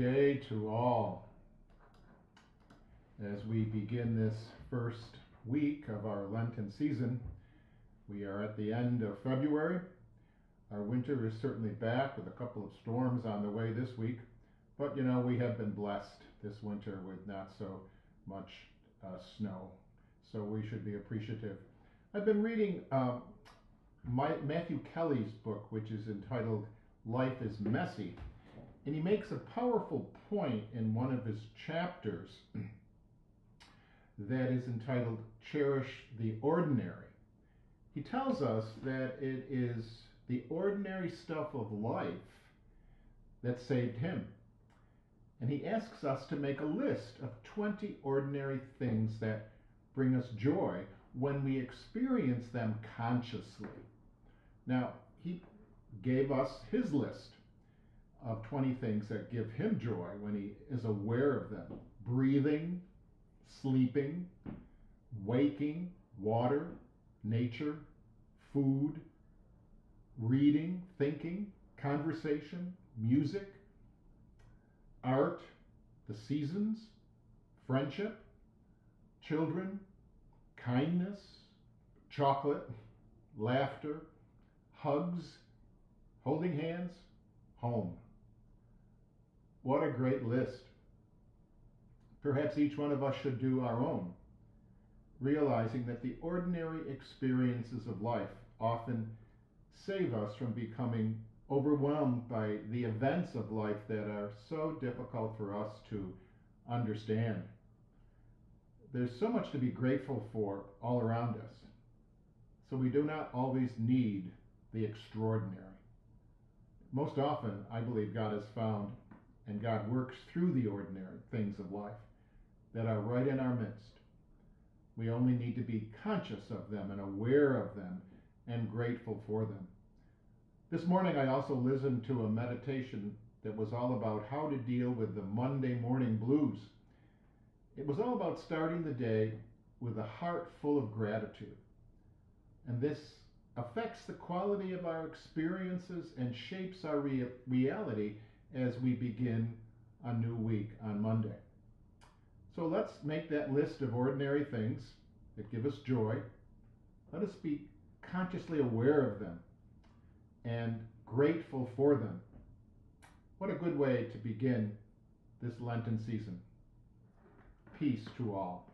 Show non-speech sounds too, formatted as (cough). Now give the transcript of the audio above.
day to all. As we begin this first week of our Lenten season, we are at the end of February. Our winter is certainly back with a couple of storms on the way this week, but you know, we have been blessed this winter with not so much uh, snow, so we should be appreciative. I've been reading um, my, Matthew Kelly's book, which is entitled Life is Messy. And he makes a powerful point in one of his chapters (clears throat) that is entitled Cherish the Ordinary. He tells us that it is the ordinary stuff of life that saved him. And he asks us to make a list of 20 ordinary things that bring us joy when we experience them consciously. Now, he gave us his list of 20 things that give him joy when he is aware of them breathing, sleeping, waking, water, nature, food, reading, thinking, conversation, music, art, the seasons, friendship, children, kindness, chocolate, laughter, hugs, holding hands, home. What a great list. Perhaps each one of us should do our own, realizing that the ordinary experiences of life often save us from becoming overwhelmed by the events of life that are so difficult for us to understand. There's so much to be grateful for all around us. So we do not always need the extraordinary. Most often, I believe God has found and God works through the ordinary things of life that are right in our midst. We only need to be conscious of them and aware of them and grateful for them. This morning, I also listened to a meditation that was all about how to deal with the Monday morning blues. It was all about starting the day with a heart full of gratitude. And this affects the quality of our experiences and shapes our rea- reality as we begin a new week on Monday. So let's make that list of ordinary things that give us joy. Let us be consciously aware of them and grateful for them. What a good way to begin this Lenten season. Peace to all.